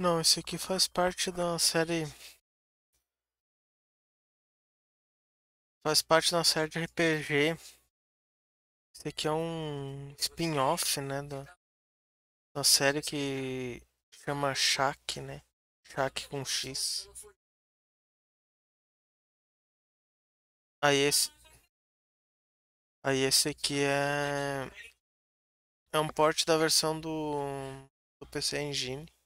Não, esse aqui faz parte da série. Faz parte da série de RPG. Esse aqui é um spin-off, né? Da, da série que chama Shaq, né? Shaq com X. Aí esse. Aí esse aqui é. É um port da versão do, do PC Engine.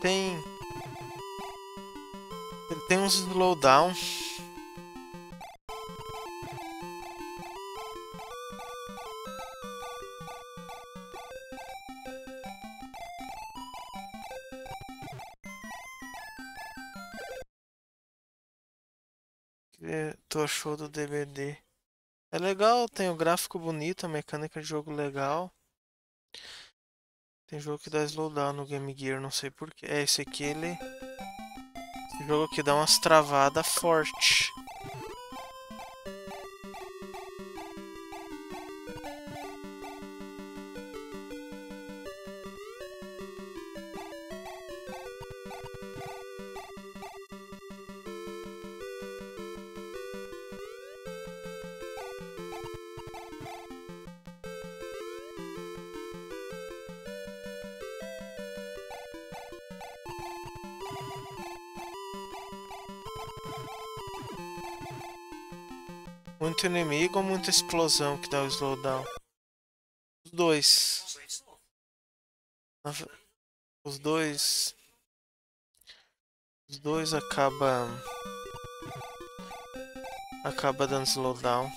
Tem. Ele tem uns slowdown. que tu achou do DVD? É legal, tem o gráfico bonito, a mecânica de jogo legal. Tem jogo que dá slowdown no Game Gear, não sei porquê. É, esse aqui ele. Esse jogo aqui dá umas travadas forte. Muito inimigo ou muita explosão que dá o slowdown? Os dois. Os dois. Os dois acaba acaba dando slowdown.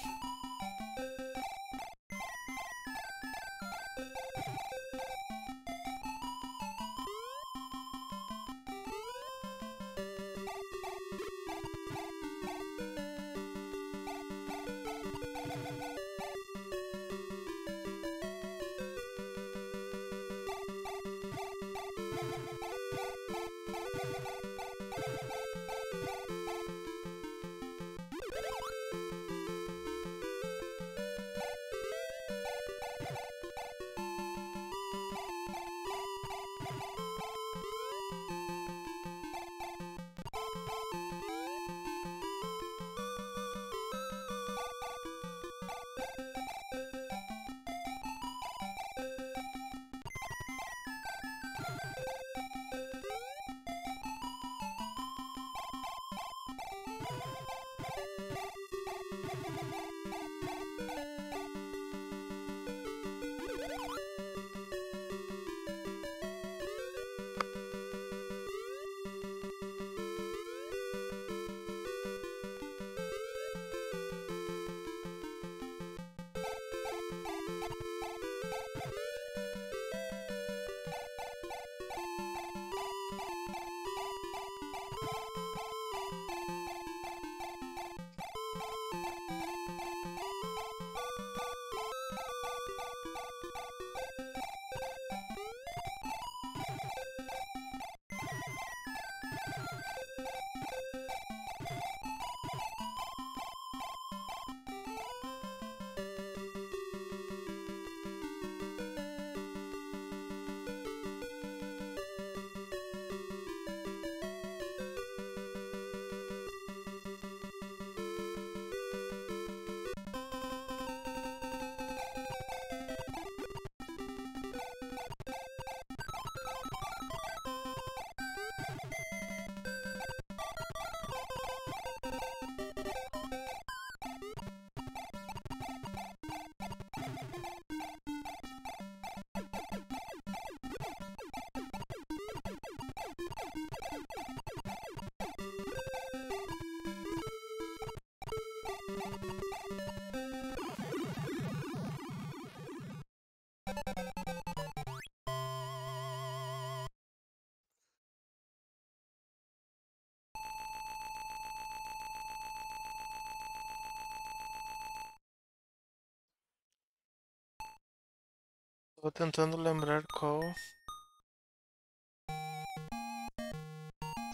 Tô tentando lembrar qual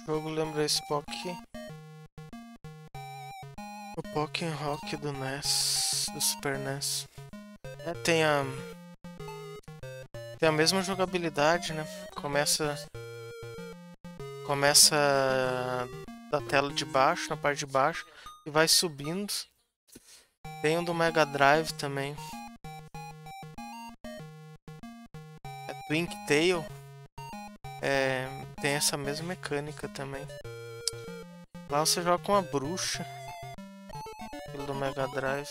jogo lembra esse Poké. O Pokémon Rock do NES, do Super NES. É, tem a tem a mesma jogabilidade, né? Começa começa da tela de baixo, na parte de baixo e vai subindo. Tem um do Mega Drive também. Twink Tail. É, tem essa mesma mecânica também. Lá você joga com a bruxa. Aquele do Mega Drive.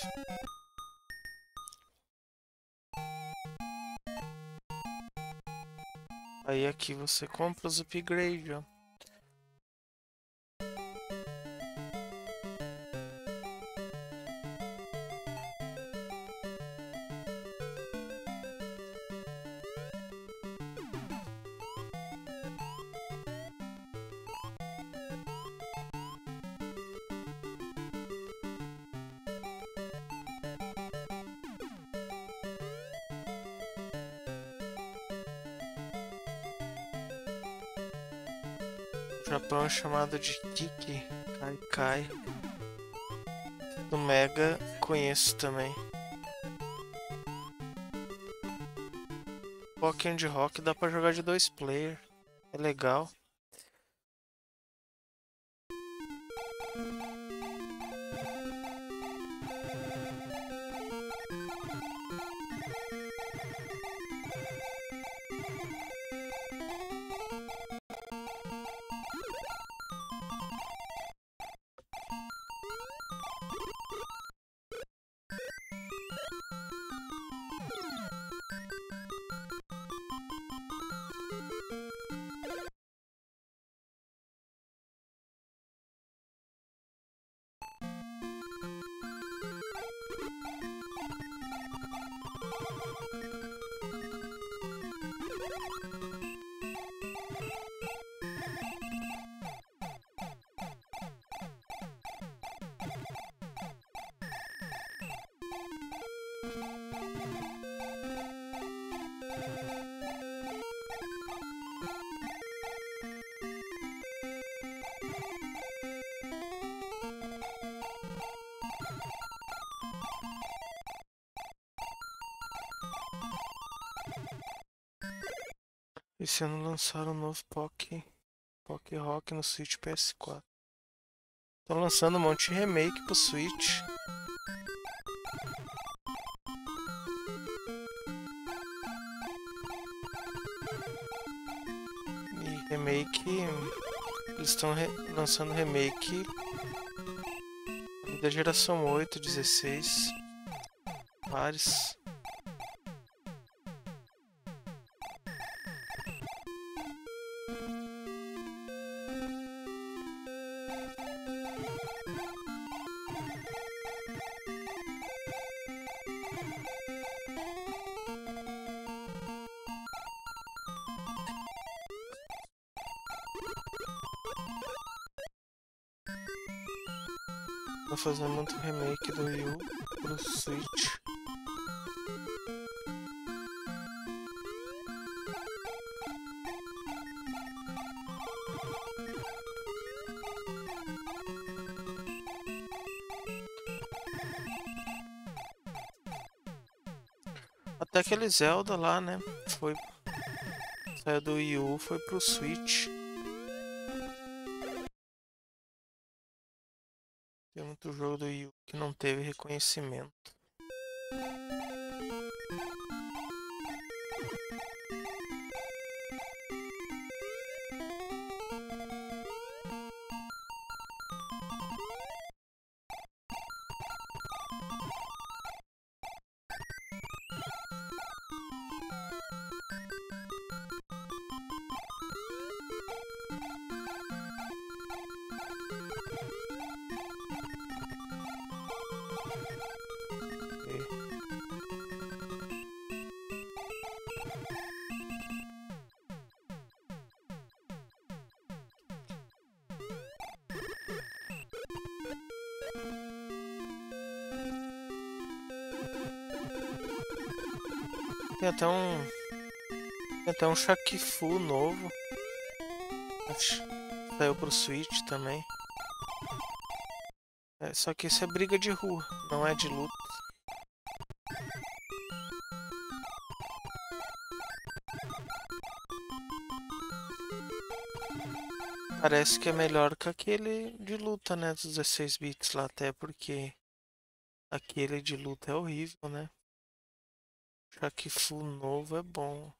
Aí aqui você compra os upgrades, ó. Japão é chamado de Kiki, Kai Kai. Do Mega conheço também. Pokémon de Rock dá pra jogar de dois player. É legal. Esse ano lançaram um novo Poké, Poké Rock no Switch PS4. Estão lançando um monte de remake pro Switch. E remake. Eles estão re lançando remake da geração 8, 16. Vários. Vou fazer muito remake do Wii U pro Switch. Até aquele Zelda lá, né? Foi. Saiu do Wii U, foi pro Switch. Teve reconhecimento. Um Shakifu novo. Saiu pro Switch também. É, só que isso é briga de rua, não é de luta. Parece que é melhor que aquele de luta, né? Dos 16 bits lá, até porque aquele de luta é horrível, né? Full novo é bom.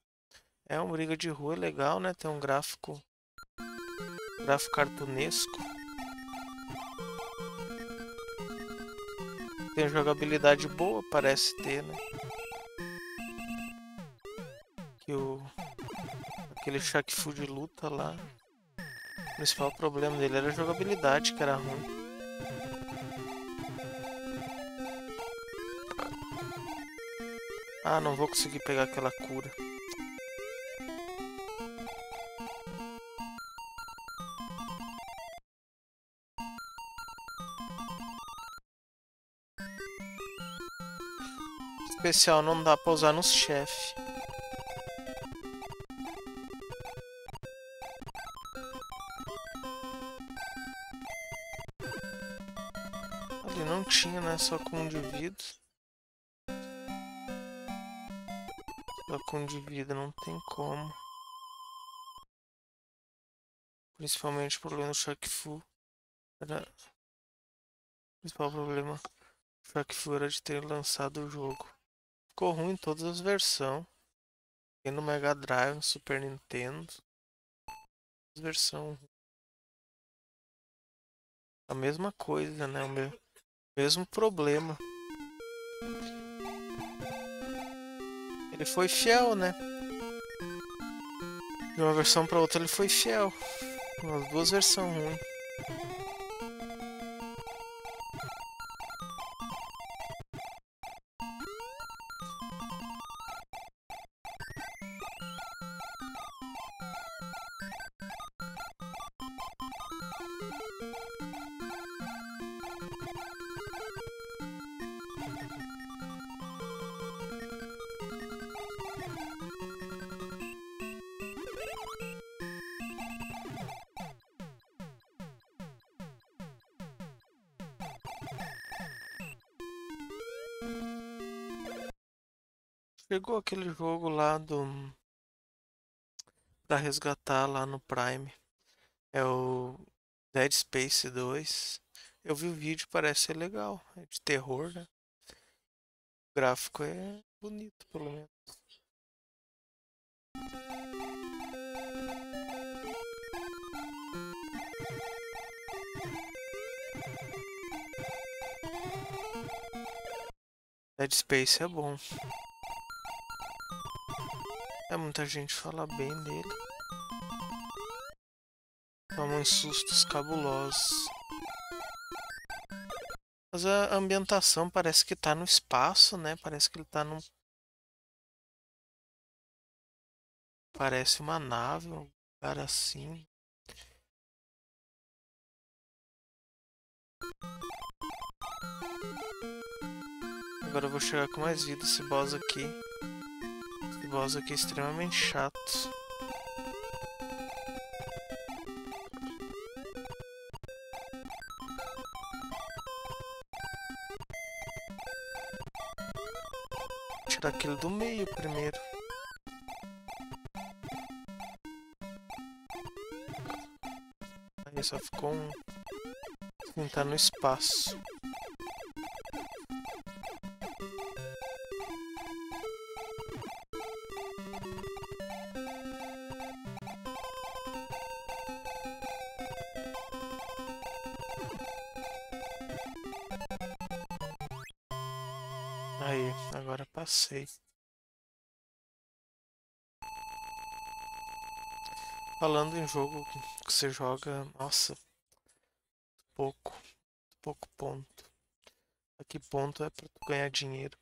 É uma briga de rua legal, né? Tem um gráfico gráfico cartunesco. Tem jogabilidade boa, parece ter, né? Que o aquele Shaq Fu de luta lá o principal problema dele era a jogabilidade, que era ruim. Ah, não vou conseguir pegar aquela cura. Especial não dá pra usar nos chefes. tinha, né? Só com um de vida. Só com um de vida não tem como. Principalmente o problema do Shark Fu. Era... O principal problema Shark Fu era de ter lançado o jogo. Ficou ruim em todas as versões. Tem no Mega Drive, no Super Nintendo. Versão. A mesma coisa, né? O meu mesmo problema. Ele foi fiel, né? De uma versão para outra ele foi fiel. As duas versões ruins. Chegou aquele jogo lá do. Pra resgatar lá no Prime. É o Dead Space 2. Eu vi o vídeo, parece ser legal. É de terror, né? O gráfico é bonito, pelo menos. Dead Space é bom. Muita gente fala bem dele. Toma uns sustos cabulosos. Mas a ambientação parece que tá no espaço, né? Parece que ele tá num... Parece uma nave, um lugar assim. Agora eu vou chegar com mais vida esse boss aqui. Boss aqui é extremamente chato. Tirar aquele do meio primeiro. Aí só ficou um... Tentar no espaço. Passei. Falando em jogo que você joga, nossa, pouco, pouco ponto. Aqui ponto é pra tu ganhar dinheiro.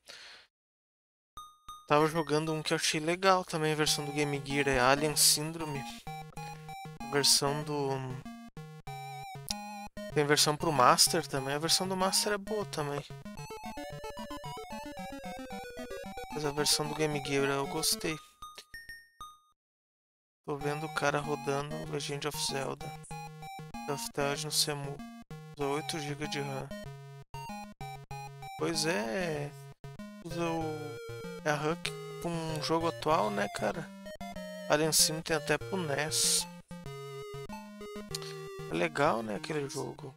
Tava jogando um que eu achei legal também, a versão do Game Gear, é Alien Syndrome. A versão do... Tem versão pro Master também, a versão do Master é boa também. Mas a versão do Game Gear eu gostei. Tô vendo o cara rodando Legend of Zelda. Self-Tauge no CEMU. Usa 8 GB de RAM. Pois é. Usa o. É a RAM com um jogo atual, né, cara? Ali em cima tem até pro NES. É legal, né, aquele jogo.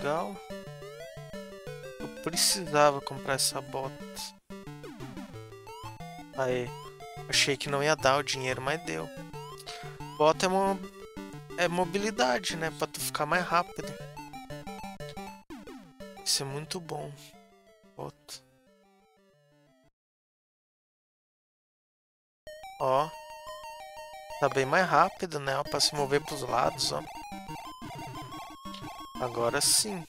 Legal. Eu precisava comprar essa bota. Aí, achei que não ia dar o dinheiro, mas deu. Bota é, uma, é mobilidade, né? Pra tu ficar mais rápido. Isso é muito bom. Bota. Ó. Tá bem mais rápido, né? Pra se mover pros lados, ó. Agora sim.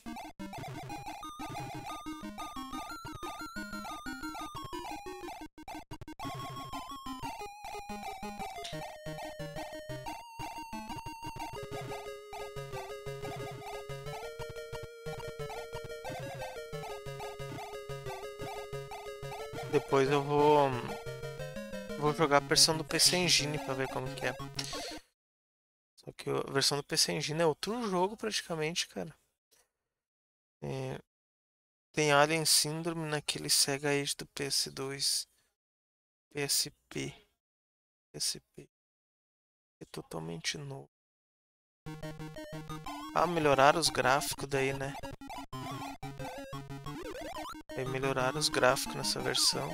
Depois eu vou vou jogar a versão do PC Engine pra ver como que é. A versão do PC Engine é outro jogo praticamente, cara. É... Tem Alien Syndrome naquele Sega Age do PS2. PSP. PSP. É totalmente novo. Ah, melhoraram os gráficos daí, né? Aí melhoraram os gráficos nessa versão.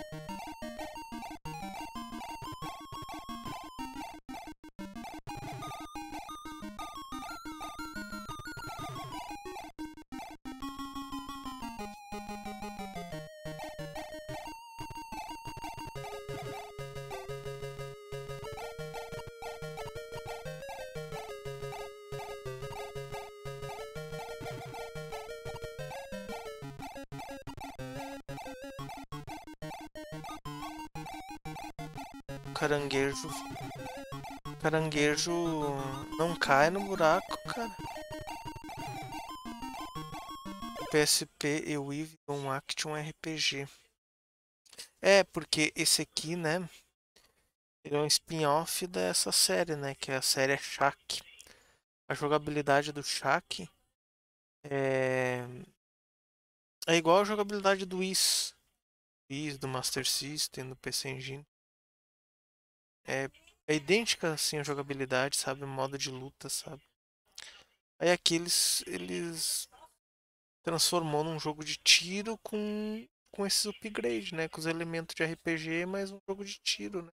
Caranguejo não cai no buraco, cara. PSP e Eve um Action RPG. É, porque esse aqui, né? Ele é um spin-off dessa série, né? Que é a série Shaq. A jogabilidade do Shaq é... é igual a jogabilidade do Is. Is, do Master System, do PC Engine. É, é idêntica assim a jogabilidade, sabe? O modo de luta, sabe? Aí aqui eles, eles transformou num jogo de tiro com, com esses upgrades, né? Com os elementos de RPG, mas um jogo de tiro, né?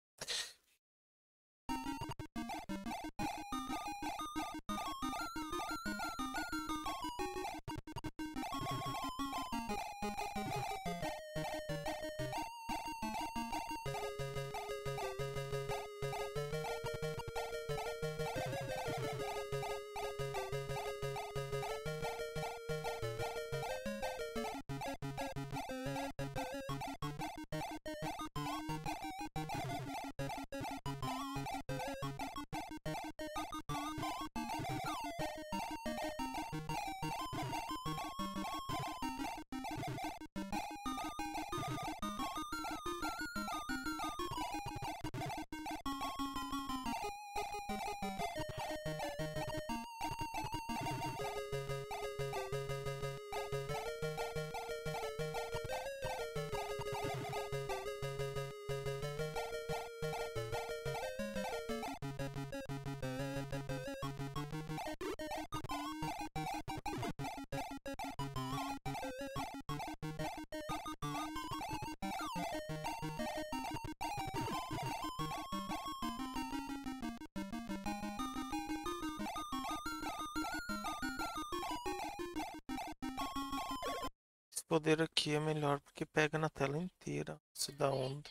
Poder aqui é melhor porque pega na tela inteira, se dá onda.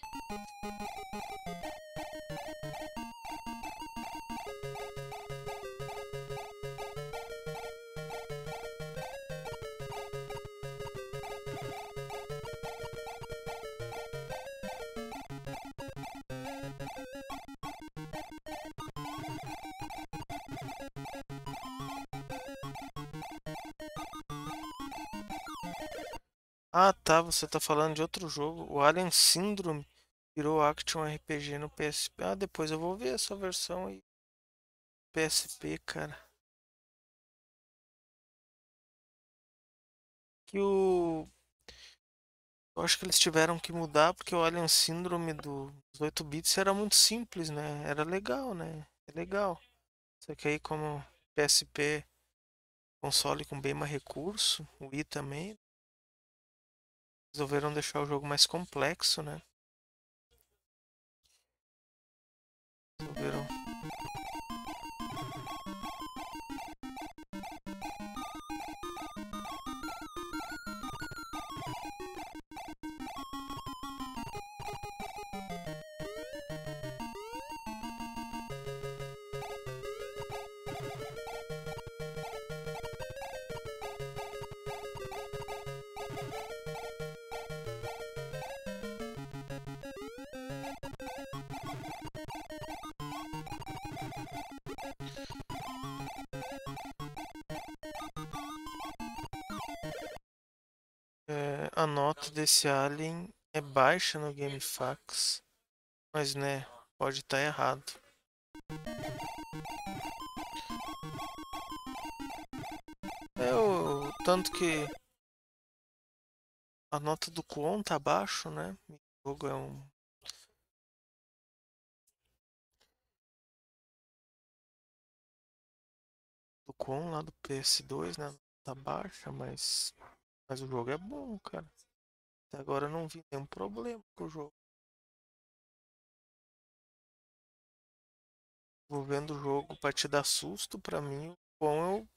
Ah, tá, você tá falando de outro jogo. O Alien Syndrome virou Action RPG no PSP. Ah, depois eu vou ver essa versão aí. PSP, cara. Que o. Eu acho que eles tiveram que mudar porque o Alien Syndrome do- dos 8 bits era muito simples, né? Era legal, né? É legal. Só que aí como PSP console com bem mais recurso, o Wii também, resolveram deixar o jogo mais complexo, né? Resolveram. Nota desse Alien é baixa no GameFAQs, mas né, pode estar errado. É o tanto que a nota do Kwon tá abaixo, né? O jogo é um do Kwon lá do PS2, né? Tá baixa, mas mas o jogo é bom, cara. Até agora não vi nenhum problema com o jogo. Vou vendo o jogo pra te dar susto, pra mim o Kwon é o,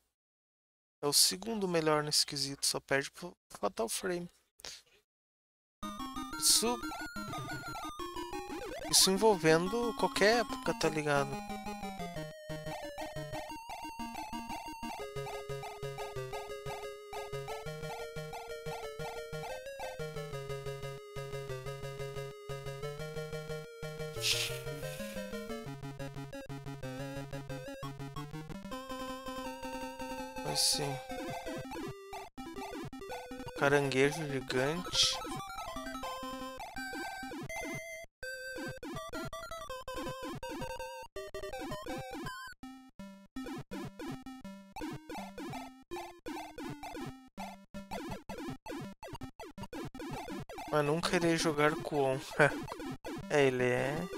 é o segundo melhor nesse quesito, só perde pro Fatal Frame. Isso isso envolvendo qualquer época, tá ligado? Assim. Caranguejo gigante. Mas nunca irei jogar com. é, ele é.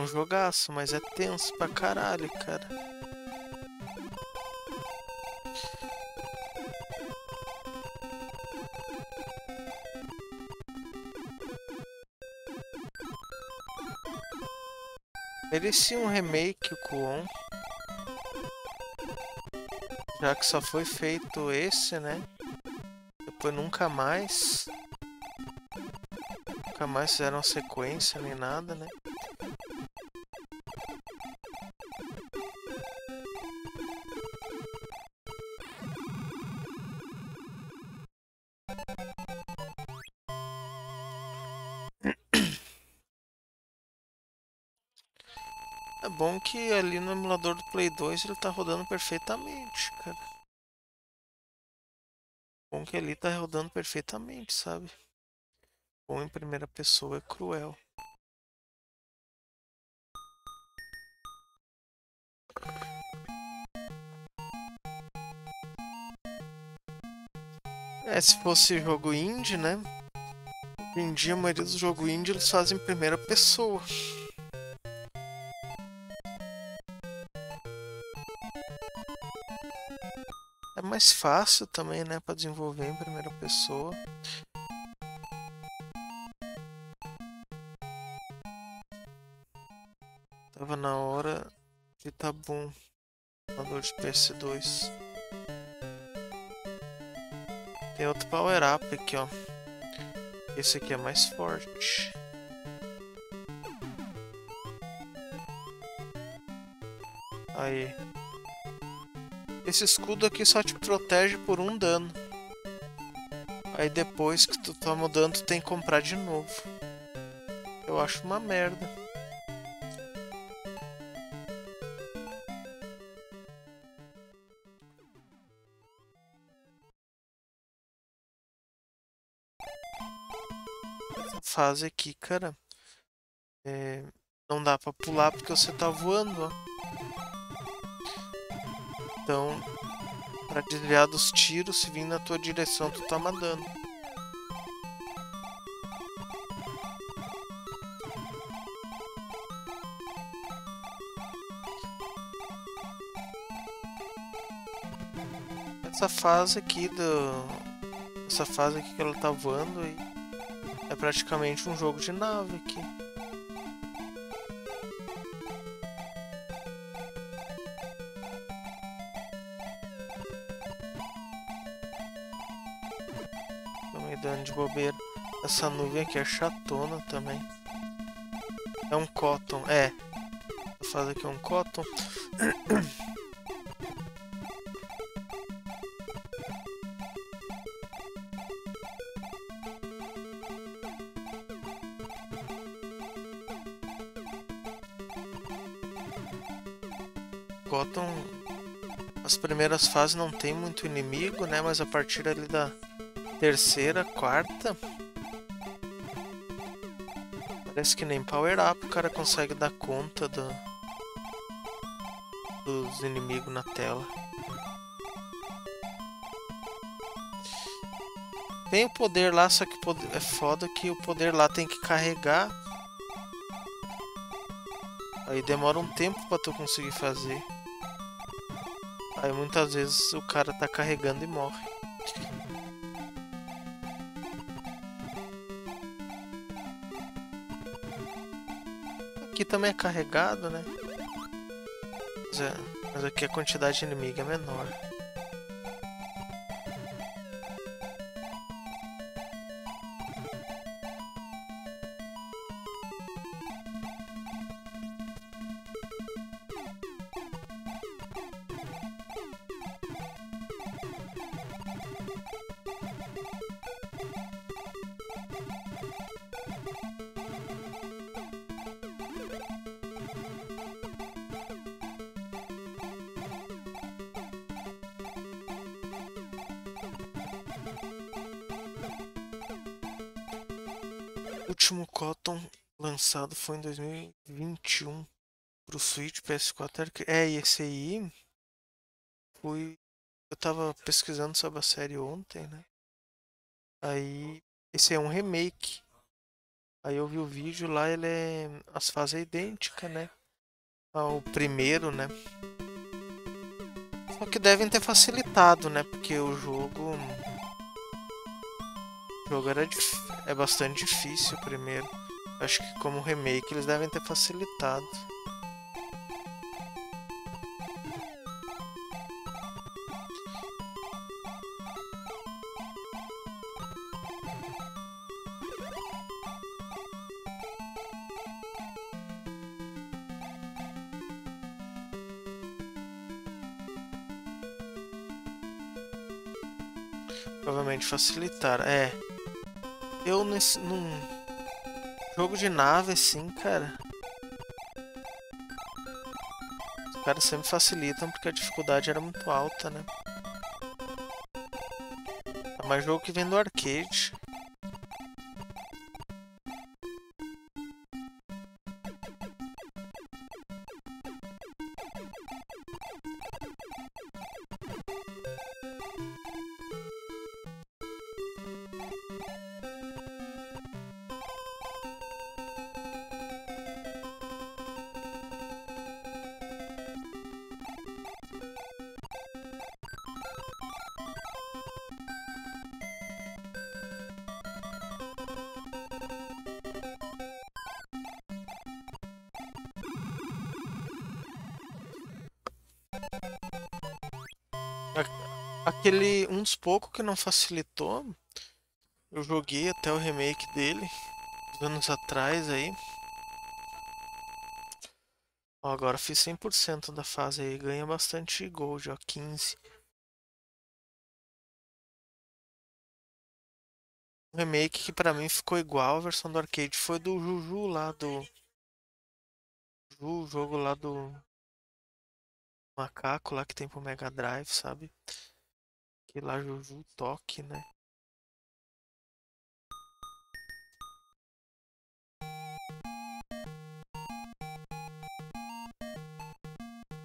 Um jogaço, mas é tenso pra caralho, cara. Merecia um remake o Kuon. Já que só foi feito esse, né? Depois nunca mais. Nunca mais fizeram sequência nem nada, né? Que ali no emulador do Play 2 ele tá rodando perfeitamente, cara. Bom que ali tá rodando perfeitamente, sabe? Bom em primeira pessoa é cruel. É, se fosse jogo indie, né? Hoje em dia a maioria dos jogos indie eles fazem em primeira pessoa. Mais fácil também, né, para desenvolver em primeira pessoa. Tava na hora de tá bom. Valor de PS2. Tem outro power up aqui, ó. Esse aqui é mais forte. Aí. Esse escudo aqui só te protege por um dano. Aí depois que tu toma o dano, tu tem que comprar de novo. Eu acho uma merda. Fase aqui, cara. É... Não dá pra pular porque você tá voando, ó. Então, pra desviar dos tiros, se vir na tua direção, tu toma dano. Essa fase aqui do... Essa fase aqui que ela tá voando é praticamente um jogo de nave aqui. De bobeira. Essa nuvem aqui é chatona também. É um cotton, é. Vou fazer aqui um cotton. Cotton, as primeiras fases não tem muito inimigo, né? Mas a partir ali da terceira, quarta. Parece que nem Power Up o cara consegue dar conta do, dos inimigos na tela. Tem o poder lá, só que é foda que o poder lá tem que carregar. Aí demora um tempo pra tu conseguir fazer. Aí muitas vezes o cara tá carregando e morre. Aqui também é carregado, né? Mas, é, mas aqui a quantidade de inimigo é menor. Lançado foi em 2021 pro Switch, PS4. É, e esse aí foi. Eu tava pesquisando sobre a série ontem, né? Aí. Esse é um remake. Aí eu vi o vídeo lá, ele é. As fases é idêntica, né? Ao primeiro, né? Só que devem ter facilitado, né? Porque o jogo. O jogo era difícil é bastante difícil primeiro. Acho que como remake eles devem ter facilitado. Provavelmente facilitar. É, eu nesse, jogo de nave assim, cara. Os caras sempre facilitam porque a dificuldade era muito alta, né? É mais jogo que vem do arcade. Aquele, um dos poucos que não facilitou, eu joguei até o remake dele, anos atrás aí. Ó, agora fiz 100% da fase aí, ganha bastante gold, ó, 15. O remake que pra mim ficou igual a versão do arcade foi do Juju lá do... Juju, jogo lá do... Macaco lá que tem pro Mega Drive, sabe? Que lá Juju toque, né?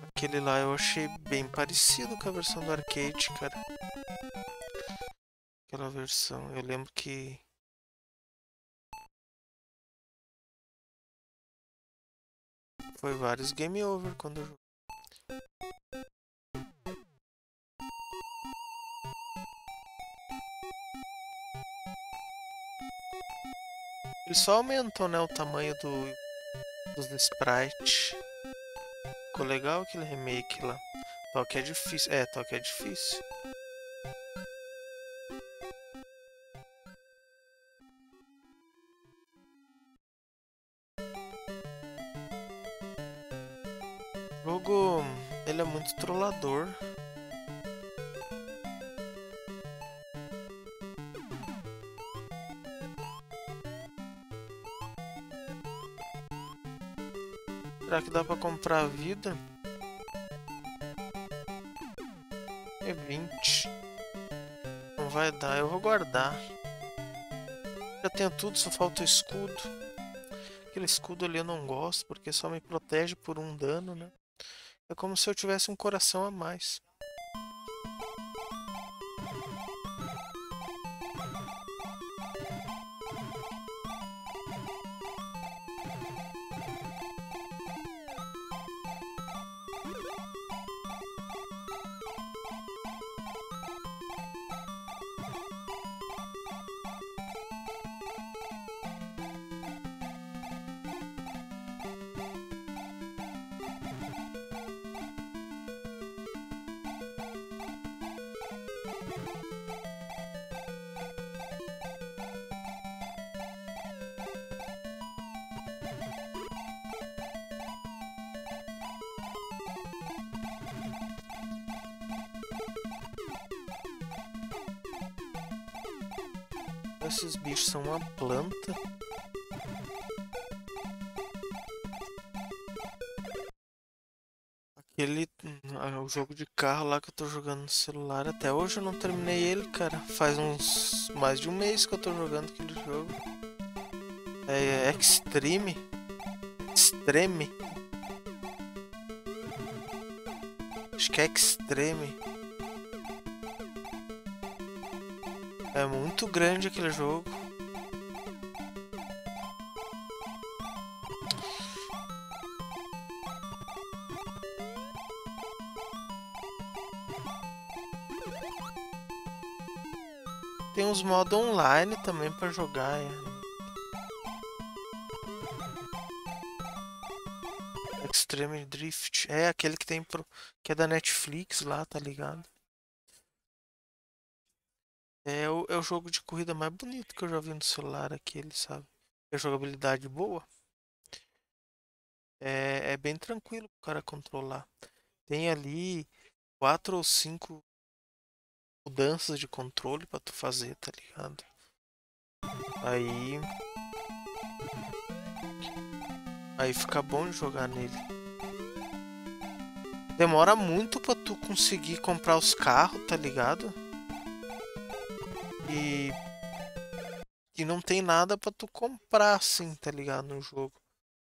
Aquele lá eu achei bem parecido com a versão do arcade, cara. Aquela versão, eu lembro que foi vários game over quando eu Ele só aumentou, né, o tamanho do, dos sprites. Ficou legal aquele remake lá. Toque é difícil. É, toque é difícil. Pra vida? É 20. Não vai dar, eu vou guardar. Já tenho tudo, só falta o escudo. Aquele escudo ali eu não gosto, porque só me protege por um dano, né? É como se eu tivesse um coração a mais. Jogo de carro lá que eu tô jogando no celular. Até hoje eu não terminei ele, cara. Faz uns... Mais de um mês que eu tô jogando aquele jogo. É Extreme. Extreme. Acho que é Extreme. É muito grande aquele jogo. Uns modos online também para jogar. É. Extreme Drift. É aquele que tem pro... que é da Netflix lá, tá ligado? É o, é o jogo de corrida mais bonito que eu já vi no celular aquele, sabe? É jogabilidade boa. É, é bem tranquilo o cara controlar. Tem ali quatro ou cinco mudanças de controle para tu fazer, tá ligado? Aí aí fica bom jogar nele. Demora muito para tu conseguir comprar os carros, tá ligado? E. E não tem nada pra tu comprar assim, tá ligado? No jogo.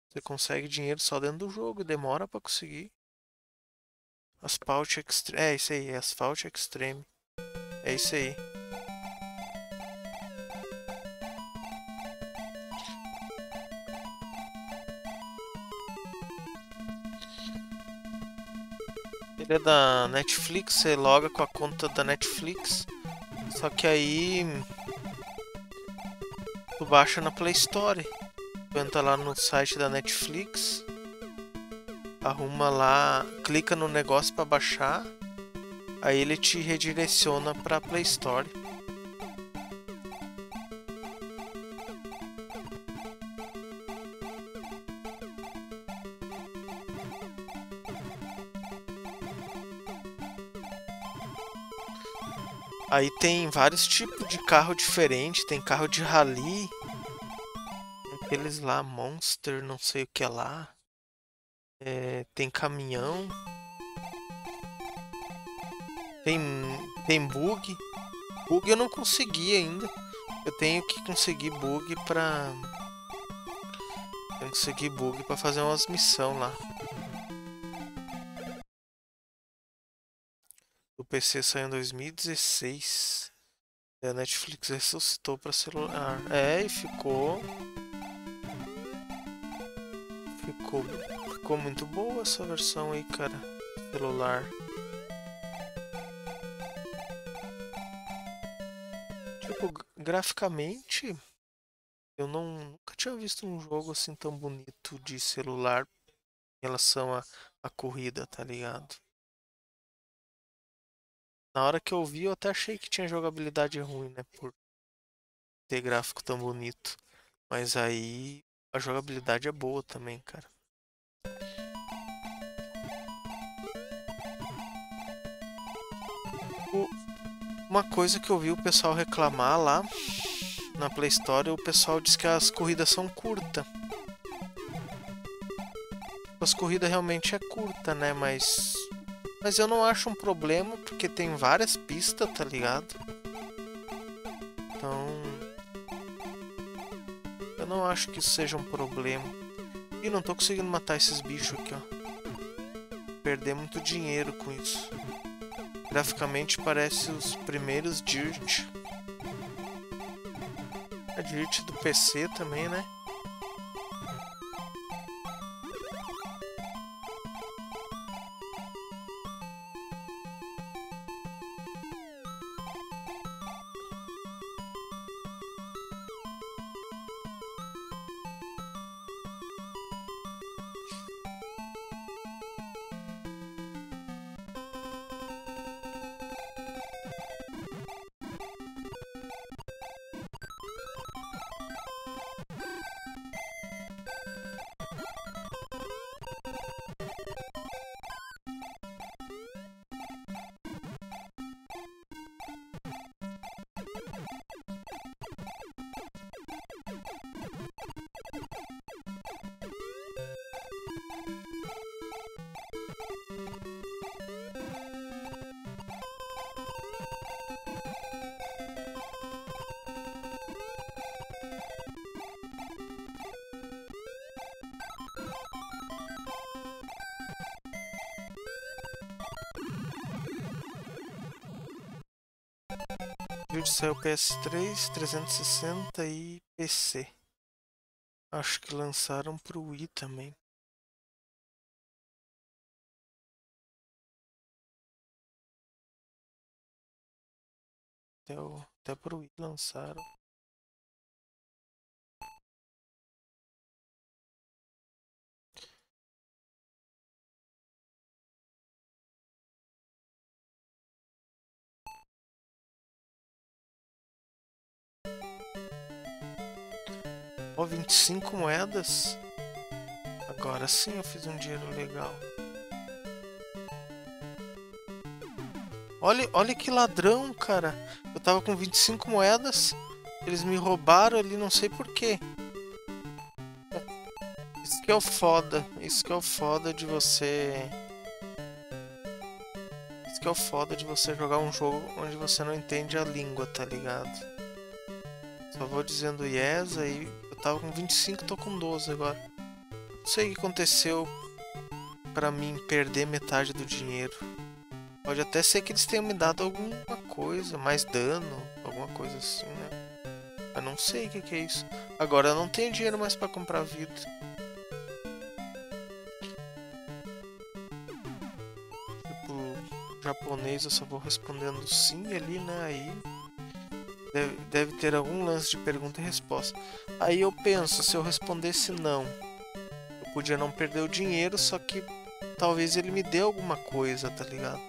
Você consegue dinheiro só dentro do jogo, demora pra conseguir. Asphalt Extreme. É isso aí, Asphalt Extreme. É isso aí. Ele é da Netflix, você loga com a conta da Netflix. Só que aí tu baixa na Play Store. Tu entra lá no site da Netflix, arruma lá, clica no negócio para baixar, aí ele te redireciona para Play Store. Aí tem vários tipos de carro diferente, tem carro de rally, aqueles lá, Monster, não sei o que é lá. É, tem caminhão. Tem, tem bug. Bug eu não consegui ainda. Eu tenho que conseguir bug pra... Tenho que conseguir bug pra fazer umas missões lá. PC saiu em 2016. E a Netflix ressuscitou para celular. É, e ficou. Ficou. Ficou muito boa essa versão aí, cara. Celular. Graficamente. Eu não, nunca tinha visto um jogo assim tão bonito de celular em relação à, à corrida, tá ligado? Na hora que eu vi, eu até achei que tinha jogabilidade ruim, né? Por ter gráfico tão bonito. Mas aí a jogabilidade é boa também, cara. Uma coisa que eu vi o pessoal reclamar lá na Play Store, o pessoal diz que as corridas são curtas. As corridas realmente é curta, né? Mas. Mas eu não acho um problema, porque tem várias pistas, tá ligado? Então. Eu não acho que isso seja um problema. E não tô conseguindo matar esses bichos aqui, ó. Perder muito dinheiro com isso. Graficamente parece os primeiros Dirt. A Dirt do PC também, né? Saiu PS3, 360 e PC. Acho que lançaram pro Wii também. Até, o, até pro Wii lançaram. Ó, 25 moedas. Agora sim eu fiz um dinheiro legal. Olha, olha que ladrão, cara. Eu tava com 25 moedas. Eles me roubaram ali, não sei porquê. Isso que é o foda. Isso que é o foda de você... Isso que é o foda de você jogar um jogo onde você não entende a língua, tá ligado? Só vou dizendo yes aí tava com 25, tô com 12 agora. Não sei o que aconteceu para mim perder metade do dinheiro. Pode até ser que eles tenham me dado alguma coisa, mais dano, alguma coisa assim, né? Mas não sei o que, que é isso. Agora eu não tenho dinheiro mais para comprar vida. Tipo, japonês eu só vou respondendo sim ali, né? Aí Deve, deve ter algum lance de pergunta e resposta. Aí eu penso, se eu respondesse não, eu podia não perder o dinheiro, só que talvez ele me dê alguma coisa, tá ligado?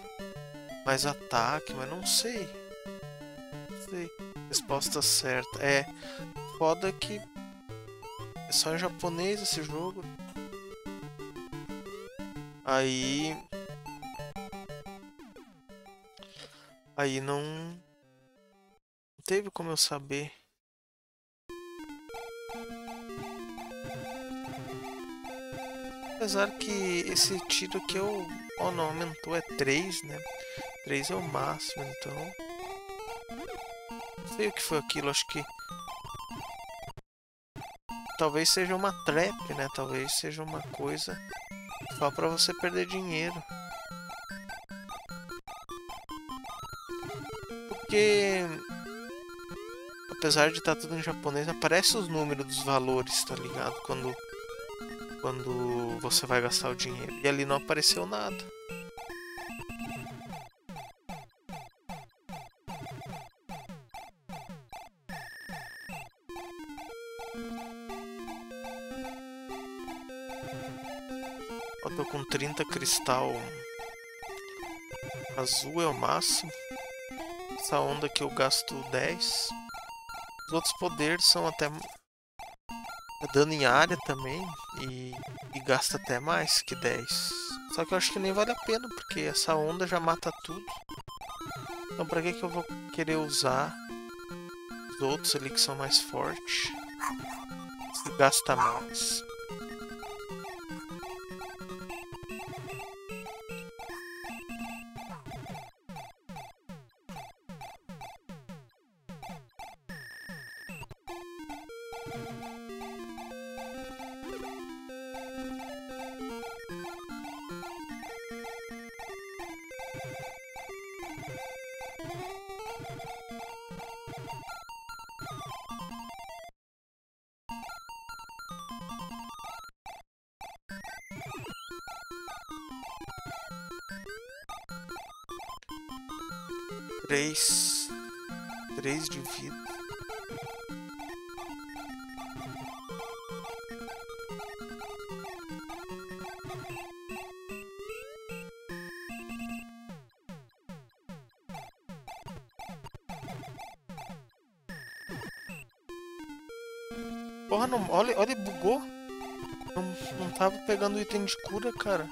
Mais ataque, mas não sei. Não sei. Resposta certa. É. Foda que é só em japonês esse jogo. Aí. Aí não teve como eu saber. Apesar que esse tiro é o... Oh não, aumentou, é 3, né? 3 é o máximo, então... Não sei o que foi aquilo, acho que... Talvez seja uma trap, né? Talvez seja uma coisa só pra você perder dinheiro. porque apesar de estar tá tudo em japonês, aparece os números dos valores, tá ligado? Quando quando você vai gastar o dinheiro. E ali não apareceu nada. Eu tô com 30 cristal azul é o máximo. Essa onda que eu gasto 10. Os outros poderes são até é dano em área também e, e, gasta até mais que 10. Só que eu acho que nem vale a pena, porque essa onda já mata tudo. Então pra que, que eu vou querer usar os outros ali que são mais fortes? Se gasta mais. Item de cura, cara.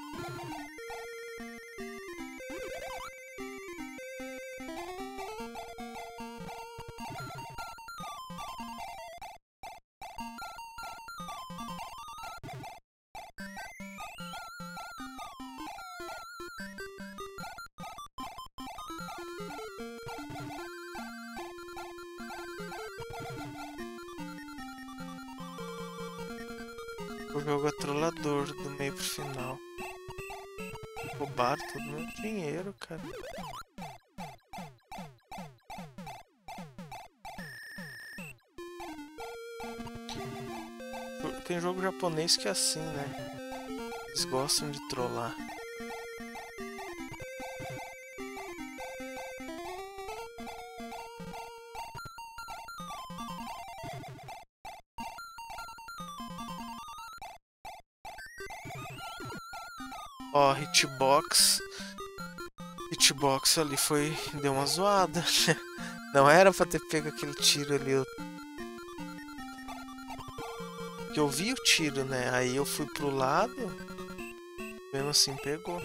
Japonês que é assim, né? Eles gostam de trollar. Ó, hitbox. Hitbox ali foi. Deu uma zoada. Não era pra ter pego aquele tiro ali. Eu... Que eu vi o tiro, né? Aí eu fui pro lado. Mesmo assim pegou.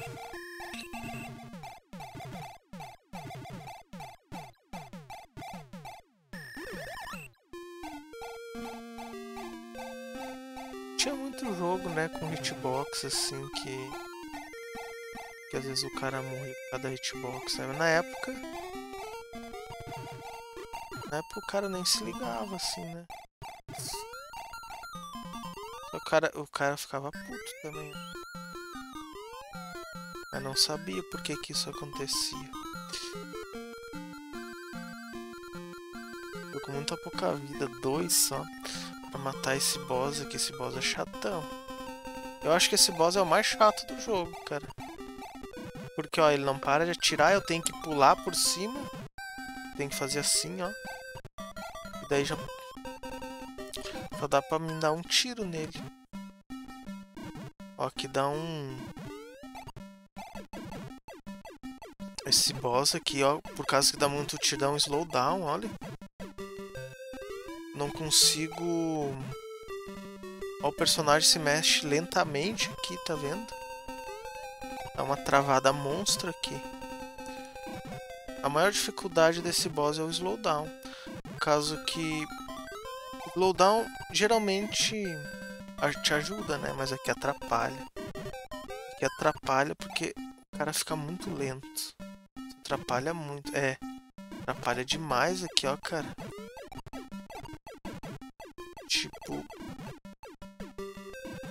Tinha muito jogo, né, com hitbox assim que que às vezes o cara morre por causa da hitbox, né? Na época... Na época o cara nem se ligava, assim, né? Cara, o cara ficava puto também. Mas não sabia por que que isso acontecia. Tô com muita pouca vida, dois só, pra matar esse boss aqui. Esse boss é chatão. Eu acho que esse boss é o mais chato do jogo, cara. Porque, ó, ele não para de atirar, eu tenho que pular por cima. Tem que fazer assim, ó. E daí já... Só dá pra me dar um tiro nele. Aqui dá um... Esse boss aqui, ó, por causa que dá muito tiro, dá um slowdown, olha. Não consigo... Ó, o personagem se mexe lentamente aqui, tá vendo? Dá uma travada monstra aqui. A maior dificuldade desse boss é o slowdown. No caso que... Slowdown geralmente te ajuda, né? Mas aqui atrapalha. Aqui atrapalha porque o cara fica muito lento. Atrapalha muito. É. Atrapalha demais aqui, ó, cara. Tipo,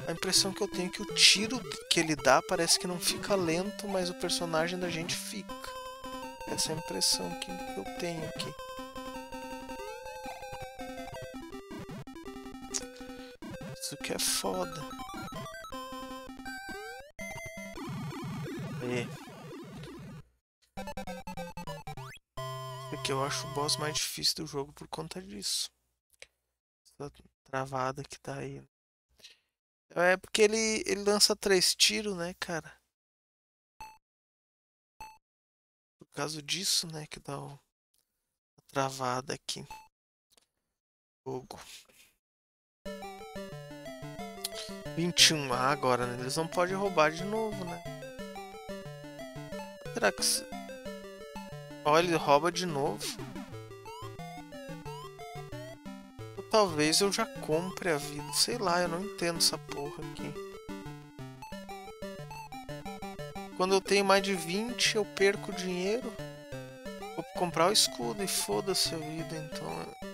a impressão que eu tenho é que o tiro que ele dá parece que não fica lento, mas o personagem da gente fica. Essa é a impressão que eu tenho aqui. Isso que é foda. É. Porque eu acho o boss mais difícil do jogo por conta disso. Essa travada que tá aí. É porque ele, ele lança três tiros, né, cara? Por causa disso, né, que dá o, a travada aqui. Fogo. 21. Ah, agora, né? Eles não podem roubar de novo, né? Será que... Olha, ele rouba de novo. Ou talvez eu já compre a vida. Sei lá, eu não entendo essa porra aqui. Quando eu tenho mais de 20, eu perco dinheiro. Vou comprar o escudo e foda-se a vida, então...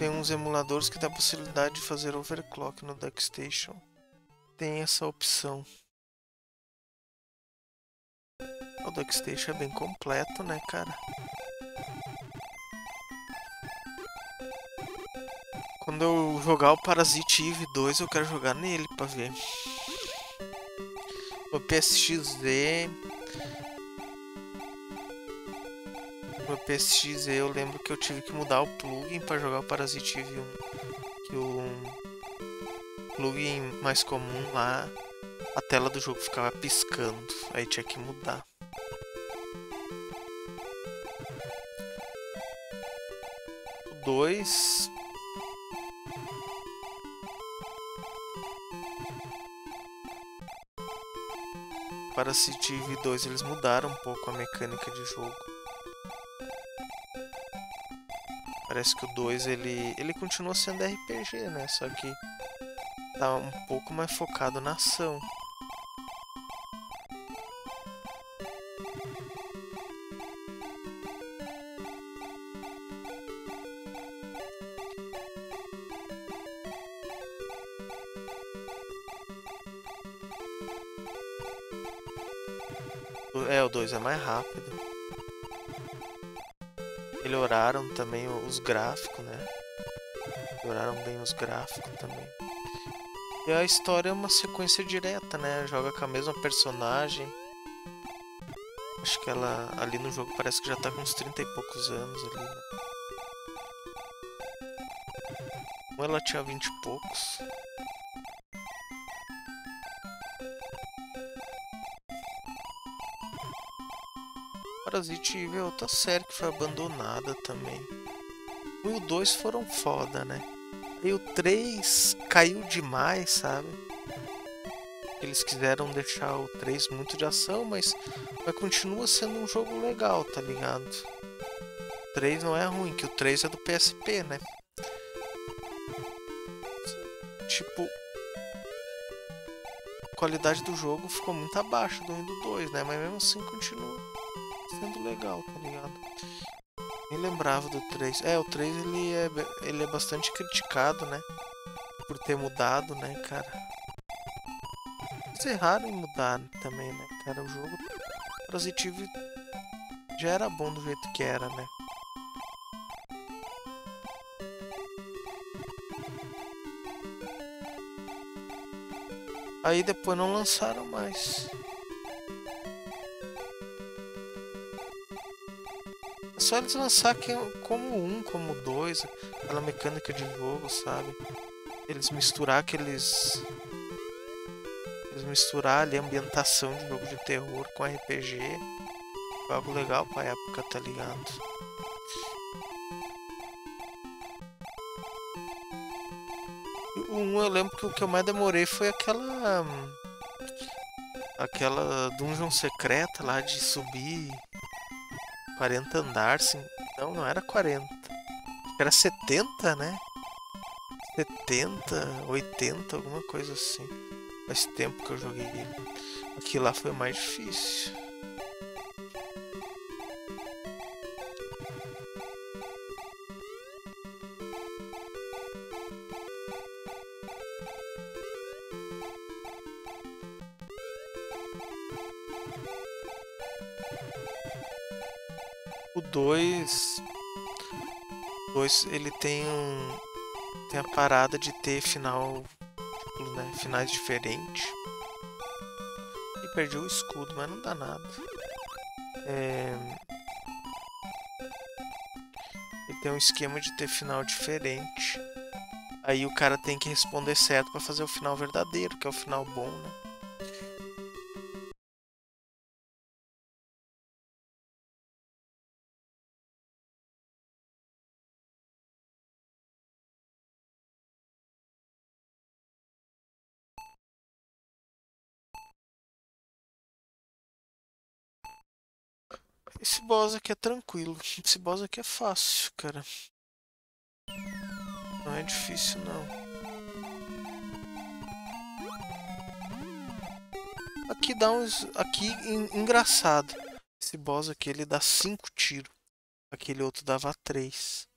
Tem uns emuladores que dá a possibilidade de fazer overclock no DuckStation. Tem essa opção. O DuckStation é bem completo, né, cara? Quando eu jogar o Parasite Eve 2, eu quero jogar nele pra ver. O PSXZ PSX eu lembro que eu tive que mudar o plugin para jogar o Parasite 1. Que o plugin mais comum lá, a tela do jogo ficava piscando, aí tinha que mudar. O 2 para City V2 eles mudaram um pouco a mecânica de jogo. Parece que o 2 ele, ele continua sendo RPG, né? Só que tá um pouco mais focado na ação. É, o 2 é mais rápido melhoraram também os gráficos, né? Melhoraram bem os gráficos também. E a história é uma sequência direta, né? Joga com a mesma personagem. Acho que ela ali no jogo parece que já tá com uns 30 e poucos anos ali, né? Ou ela tinha 20 e poucos. Eve é outra série que foi abandonada também. O 1 e o 2 foram foda, né? E o 3 caiu demais, sabe? Eles quiseram deixar o 3 muito de ação, mas, mas continua sendo um jogo legal, tá ligado? O 3 não é ruim, que o 3 é do PSP, né? Tipo, a qualidade do jogo ficou muito abaixo do 1 e do 2, né? Mas mesmo assim continua legal, tá ligado? Nem lembrava do 3. É, o 3 ele é, ele é bastante criticado, né? Por ter mudado, né, cara? Eles erraram em mudar também, né, cara? O jogo positivo já era bom do jeito que era, né? Aí depois não lançaram mais. Só eles lançar como um, como dois, aquela mecânica de jogo, sabe? Eles misturar aqueles. Eles misturar ali a ambientação de jogo de terror com RPG. Foi algo legal pra época, tá ligado? O 1 eu lembro que o que eu mais demorei foi aquela. Aquela dungeon secreta lá de subir 40 andares, sim. Não, não era 40. Era 70, né? 70, 80, alguma coisa assim. Faz tempo que eu joguei ele. Aqui lá foi mais difícil. O 2 ele tem um. Tem a parada de ter final. Né, finais diferentes. E perdi o escudo, mas não dá nada. É... Ele tem um esquema de ter final diferente. Aí o cara tem que responder certo para fazer o final verdadeiro, que é o final bom, né? Boss aqui é tranquilo. Esse boss aqui é fácil, cara. Não é difícil, não. Aqui dá uns... Aqui, engraçado. Esse boss aqui, ele dá 5 tiros. Aquele outro dava 3.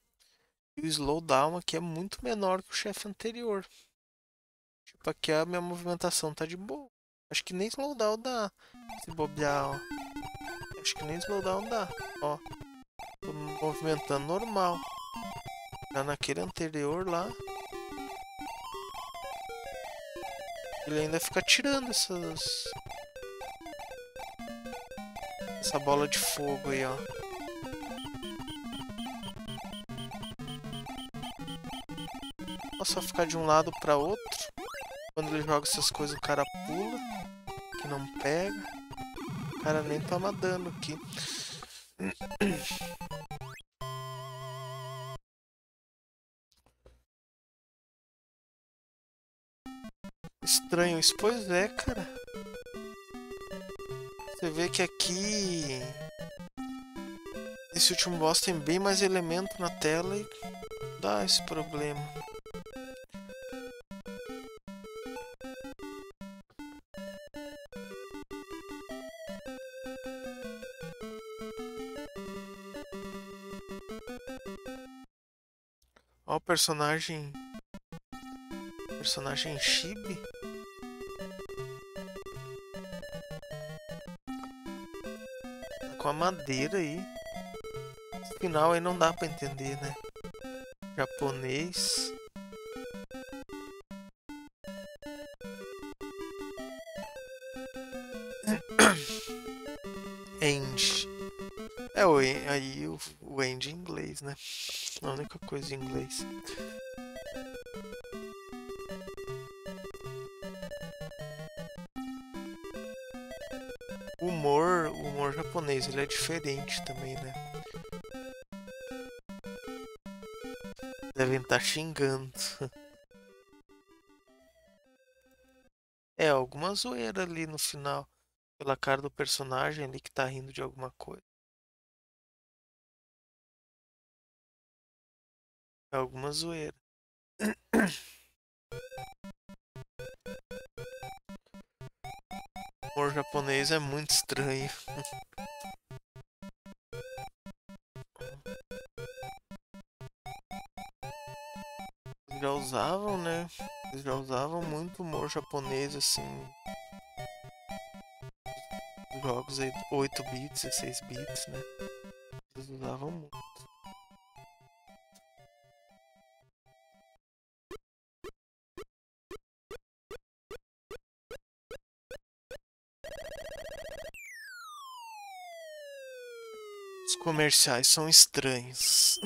E o slowdown aqui é muito menor que o chefe anterior. Tipo, aqui a minha movimentação tá de boa. Acho que nem slowdown dá. Se bobear, ó. Acho que nem slowdown dá. Ó. Tô movimentando normal. Já naquele anterior lá. Ele ainda fica tirando essas... Essa bola de fogo aí, ó. Só ficar de um lado para outro. Quando ele joga essas coisas o cara pula. Que não pega cara nem toma dano aqui. Estranho isso. Pois é, cara. Você vê que aqui... Esse último boss tem bem mais elemento na tela e dá esse problema. Personagem... Personagem Chibi. Tá com a madeira aí. Final aí não dá pra entender, né? Japonês. End. É o, aí o, inglês, né? A única coisa em inglês. O humor, o humor japonês, ele é diferente também, né? Devem estar tá xingando. É, alguma zoeira ali no final. Pela cara do personagem ali que tá rindo de alguma coisa. Alguma zoeira. O humor japonês é muito estranho. Já usavam, né? Eles já usavam muito humor japonês assim. Jogos aí 8 bits, 16 bits, né? Eles usavam muito. Comerciais são estranhos.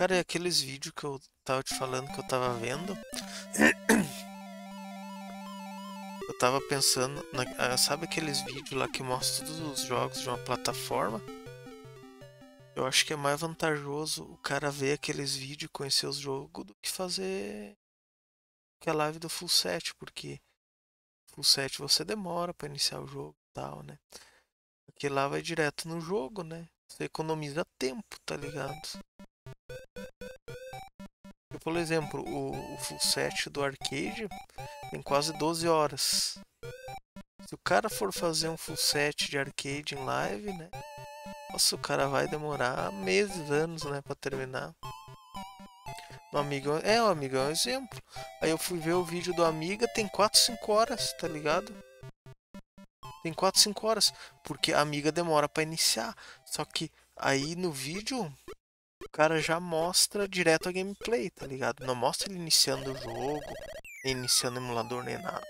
Cara, é aqueles vídeos que eu tava te falando que eu tava vendo. Eu tava pensando, na, ah, sabe aqueles vídeos lá que mostram todos os jogos de uma plataforma? Eu acho que é mais vantajoso o cara ver aqueles vídeos e conhecer os jogos do que fazer que a live do full set, porque full set você demora para iniciar o jogo e tal, né? Porque lá vai direto no jogo, né? Você economiza tempo, tá ligado? Por exemplo, o, o full set do arcade tem quase 12 horas. Se o cara for fazer um full set de arcade em live, né? Nossa, o cara vai demorar meses, anos, né, pra terminar. O amigo é, o amigo é um exemplo. Aí eu fui ver o vídeo do Amiga, tem 4, 5 horas, tá ligado? Tem 4, 5 horas. Porque a Amiga demora para iniciar. Só que aí no vídeo cara já mostra direto a gameplay, tá ligado? Não mostra ele iniciando o jogo, iniciando o emulador, nem nada.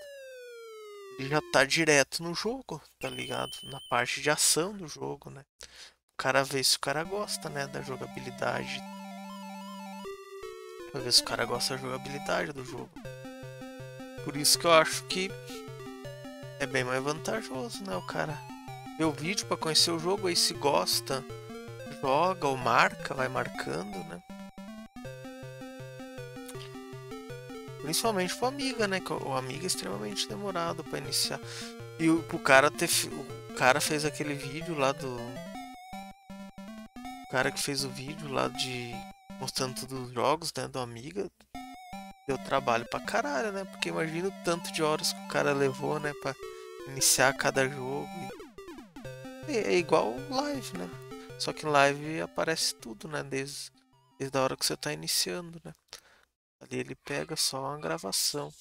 Ele já tá direto no jogo, tá ligado? Na parte de ação do jogo, né? O cara vê se o cara gosta, né? Da jogabilidade Pra ver se o cara gosta da jogabilidade do jogo. Por isso que eu acho que é bem mais vantajoso, né? O cara ver o vídeo para conhecer o jogo, aí se gosta, joga ou marca, vai marcando, né? Principalmente pro Amiga, né? O Amiga é extremamente demorado para iniciar. E o, o cara ter. O cara fez aquele vídeo lá do. O cara que fez o vídeo lá de mostrando todos os jogos, né, do Amiga, deu trabalho pra caralho, né? Porque imagina o tanto de horas que o cara levou, né, pra iniciar cada jogo. É igual live, né? Só que em live aparece tudo, né? Desde, desde a hora que você tá iniciando, né? Ali ele pega só uma gravação.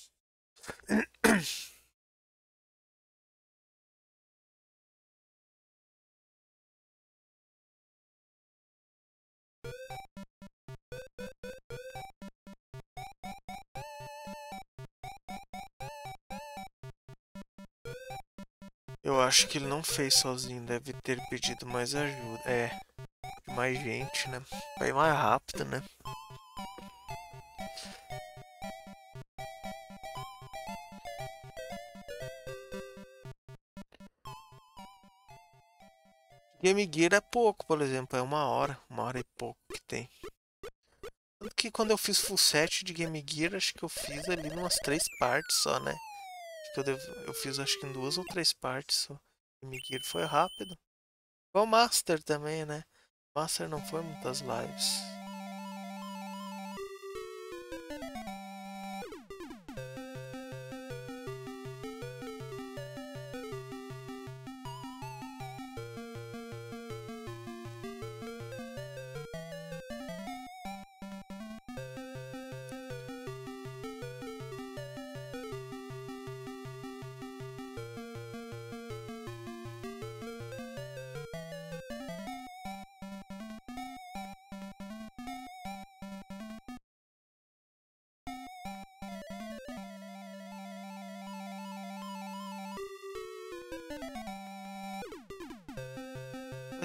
Eu acho que ele não fez sozinho, deve ter pedido mais ajuda. É, mais gente, né? Vai mais rápido, né? Game Gear é pouco, por exemplo, é uma hora, uma hora e pouco que tem. Tanto que quando eu fiz full set de Game Gear, acho que eu fiz ali umas três partes só, né? Que eu, devo, eu fiz acho que em duas ou três partes só. Gear foi rápido. Igual o Master também, né? Master não foi muitas lives.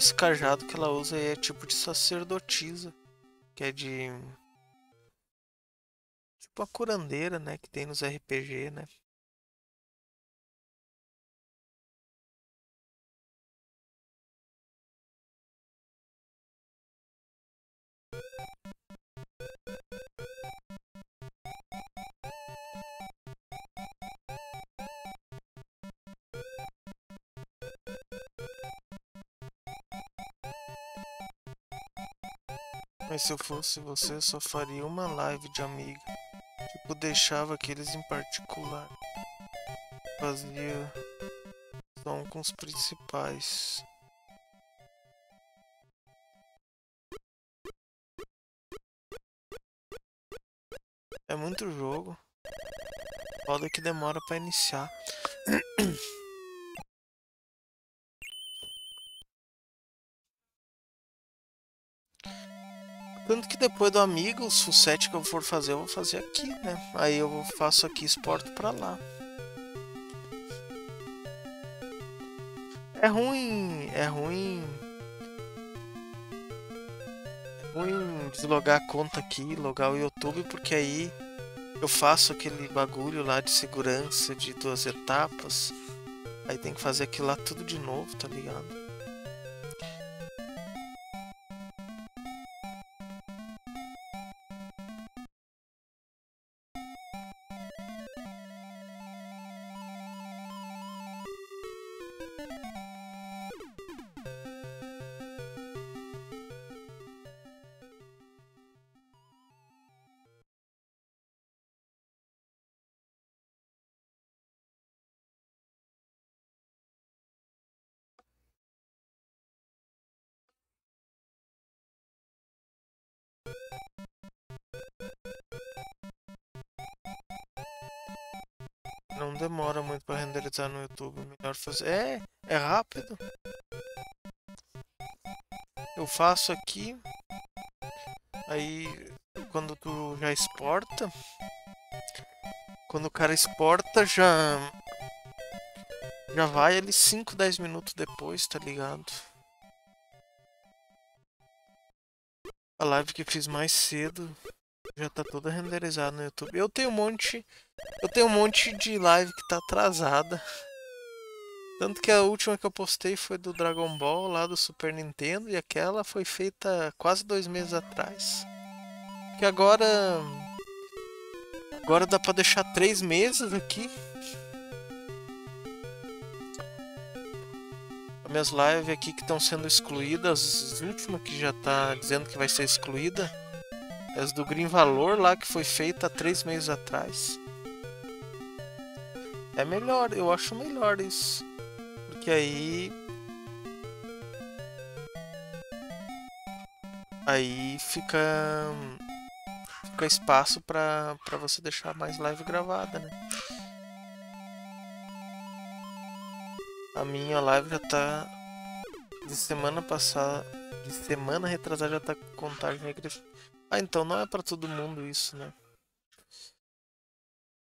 Esse cajado que ela usa é tipo de sacerdotisa, que é de tipo a curandeira, né, que tem nos RPG, né? Mas se eu fosse você, só faria uma live de amiga. Tipo, deixava aqueles em particular. Fazia só um com os principais. É muito jogo. Foda que demora para iniciar. Que depois do amigo, o set que eu for fazer, eu vou fazer aqui, né? Aí eu faço aqui exporto pra lá. É ruim, é ruim. É ruim deslogar a conta aqui, logar o YouTube, porque aí eu faço aquele bagulho lá de segurança de duas etapas. Aí tem que fazer aquilo lá tudo de novo, tá ligado? Renderizar no YouTube. Melhor fazer. É, é rápido. Eu faço aqui. Aí quando tu já exporta. Quando o cara exporta já. Já vai ali 5, 10 minutos depois, tá ligado? A live que fiz mais cedo já tá toda renderizada no YouTube. Eu tenho um monte. Eu tenho um monte de live que tá atrasada. Tanto que a última que eu postei foi do Dragon Ball lá do Super Nintendo e aquela foi feita quase dois meses atrás. Que agora. Agora dá pra deixar três meses aqui. As minhas lives aqui que estão sendo excluídas, as últimas que já tá dizendo que vai ser excluída. As do Green Valor lá que foi feita há três meses atrás. É melhor, eu acho melhor isso. Porque aí. Aí fica. Fica espaço pra, pra você deixar mais live gravada, né? A minha live já tá. De semana passada. De semana retrasada já tá com contagem regressiva. Ah, então não é para todo mundo isso, né?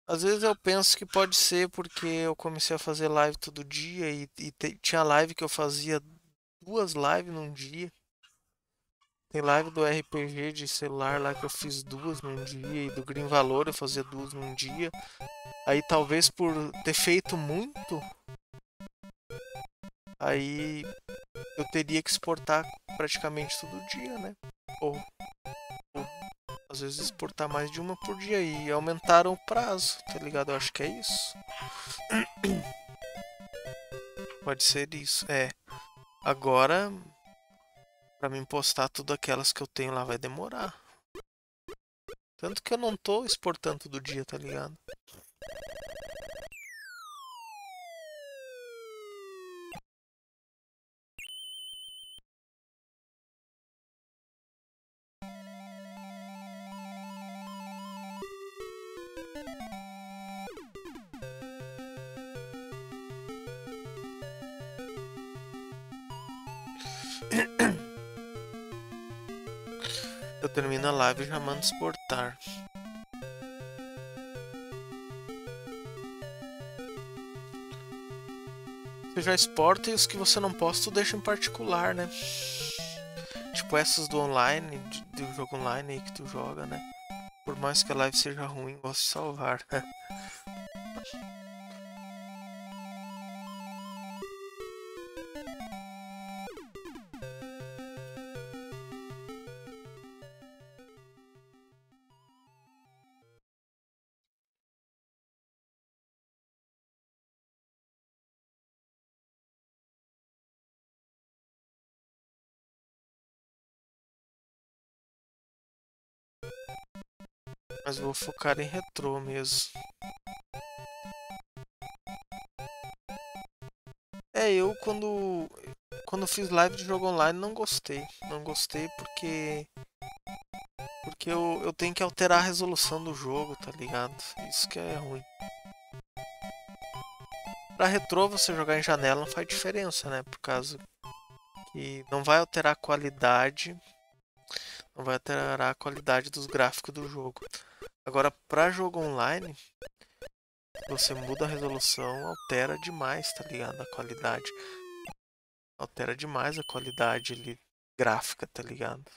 Às vezes eu penso que pode ser porque eu comecei a fazer live todo dia e, e te, tinha live que eu fazia duas lives num dia. Tem live do RPG de celular lá que eu fiz duas num dia e do Green Valor eu fazia duas num dia. Aí talvez por ter feito muito, aí eu teria que exportar praticamente todo dia, né? Ou às vezes exportar mais de uma por dia e aumentaram o prazo, tá ligado? Eu acho que é isso. Pode ser isso, é. Agora, pra mim postar tudo aquelas que eu tenho lá vai demorar. Tanto que eu não tô exportando todo dia, tá ligado? Eu termino a live já mando exportar. Você já exporta e os que você não posta, tu deixa em particular, né? Tipo essas do online, do jogo online aí que tu joga, né? Por mais que a live seja ruim, gosto de salvar. Mas vou focar em retrô mesmo. É, eu quando quando fiz live de jogo online não gostei. Não gostei porque porque eu, eu tenho que alterar a resolução do jogo, tá ligado? Isso que é ruim. Pra retrô você jogar em janela não faz diferença, né? Por causa que não vai alterar a qualidade não vai alterar a qualidade dos gráficos do jogo. Agora, para jogo online, você muda a resolução, altera demais, tá ligado? A qualidade. Altera demais a qualidade ali, gráfica, tá ligado?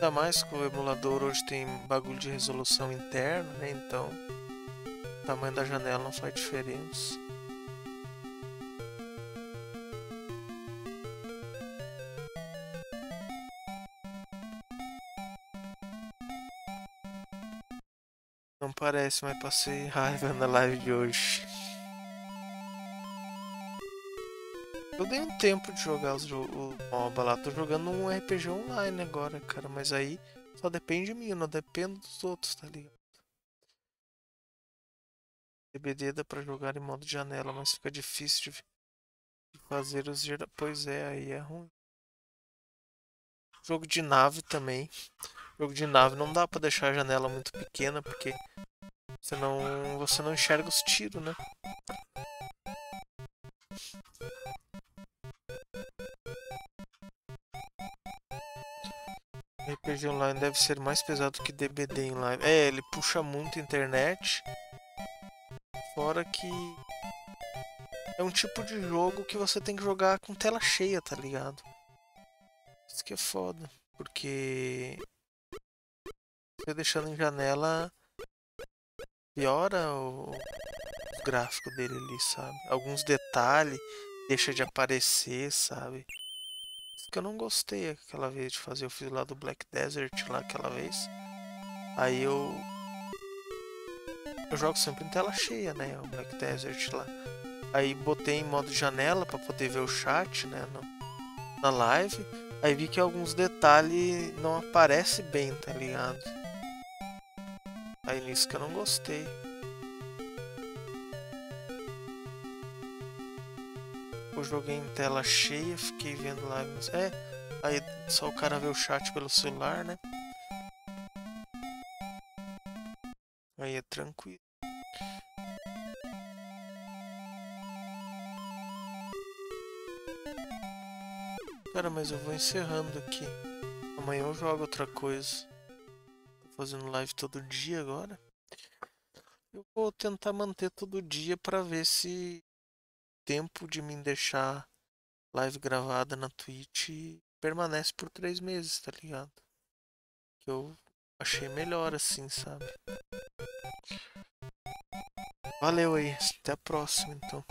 Ainda mais que o emulador hoje tem bagulho de resolução interna, né? Então o tamanho da janela não faz diferença. Não parece, mas passei raiva na live de hoje. Eu dei um tempo de jogar os o MOBA lá. Tô jogando um RPG online agora, cara. Mas aí só depende de mim, não dependo dos outros, tá ligado? DBD dá pra jogar em modo janela, mas fica difícil de fazer os gera... Pois é, aí é ruim. Jogo de nave também. Jogo de nave não dá pra deixar a janela muito pequena, porque senão você não enxerga os tiros, né? RPG online deve ser mais pesado que DBD em live. É, ele puxa muito internet. Fora que é um tipo de jogo que você tem que jogar com tela cheia, tá ligado? Isso que é foda. Porque você deixando em janela piora o gráfico dele ali, sabe? Alguns detalhes deixa de aparecer, sabe? Que eu não gostei aquela vez de fazer. Eu fiz lá do Black Desert lá aquela vez. Aí eu eu jogo sempre em tela cheia, né? O Black Desert lá. Aí botei em modo janela para poder ver o chat, né? No, na live. Aí vi que alguns detalhes não aparecem bem, tá ligado? Aí nisso que eu não gostei. Joguei em tela cheia, fiquei vendo. Mas é, aí só o cara vê o chat pelo celular, né? Aí é tranquilo. Cara, mas eu vou encerrando aqui. Amanhã eu jogo outra coisa. Tô fazendo live todo dia agora. Eu vou tentar manter todo dia para ver se tempo de me deixar live gravada na Twitch permanece por três meses, tá ligado? Que eu achei melhor assim, sabe? Valeu aí, até a próxima então.